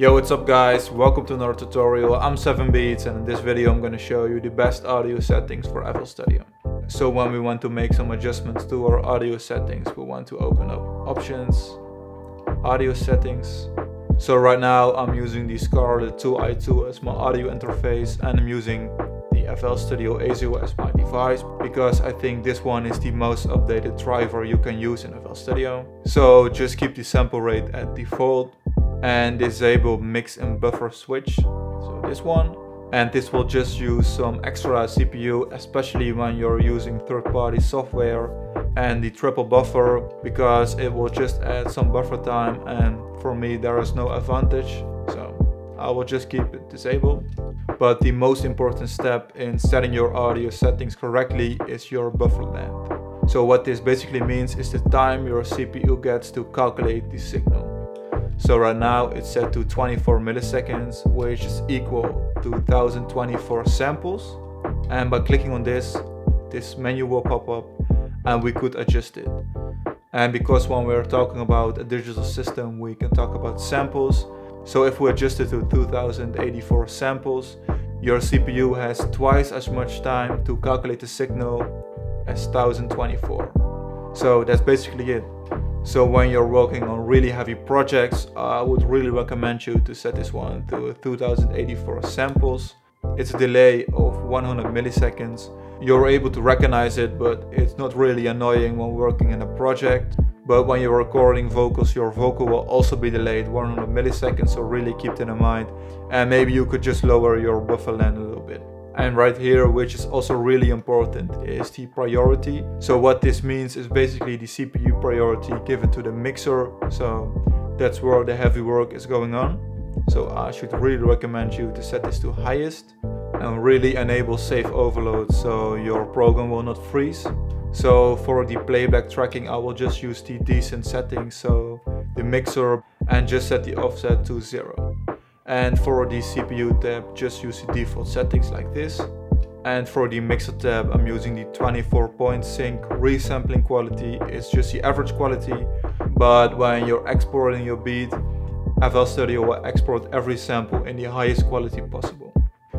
Yo, what's up guys? Welcome to another tutorial. I'm Seventh Beats and in this video I'm going to show you the best audio settings for FL Studio. So when we want to make some adjustments to our audio settings, we want to open up options, audio settings. So right now I'm using the Scarlett 2i2 as my audio interface and I'm using the FL Studio ASIO as my device because I think this one is the most updated driver you can use in FL Studio. So just keep the sample rate at default and disable mix and buffer switch. So this one. And this will just use some extra CPU especially when you're using third-party software and the triple buffer because it will just add some buffer time and for me there is no advantage. So I will just keep it disabled. But the most important step in setting your audio settings correctly is your buffer length. So what this basically means is the time your CPU gets to calculate the signal so right now it's set to 24 milliseconds, which is equal to 1024 samples. And by clicking on this, this menu will pop up and we could adjust it. And because when we're talking about a digital system, we can talk about samples. So if we adjust it to 2084 samples, your CPU has twice as much time to calculate the signal as 1024. So that's basically it. So when you're working on really heavy projects, I would really recommend you to set this one to 2084 samples. It's a delay of 100 milliseconds. You're able to recognize it, but it's not really annoying when working in a project. But when you're recording vocals, your vocal will also be delayed 100 milliseconds, so really keep that in mind. And maybe you could just lower your buffer length a little bit. And right here, which is also really important, is the priority. So what this means is basically the CPU priority given to the mixer. So that's where the heavy work is going on. So I should really recommend you to set this to highest and really enable safe overload so your program will not freeze. So for the playback tracking, I will just use the decent settings. So the mixer and just set the offset to zero. And for the CPU tab, just use the default settings like this. And for the mixer tab, I'm using the 24 point sinc resampling quality. It's just the average quality, but when you're exporting your beat, FL Studio will export every sample in the highest quality possible.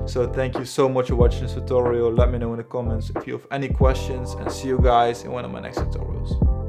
So thank you so much for watching this tutorial. Let me know in the comments if you have any questions and see you guys in one of my next tutorials.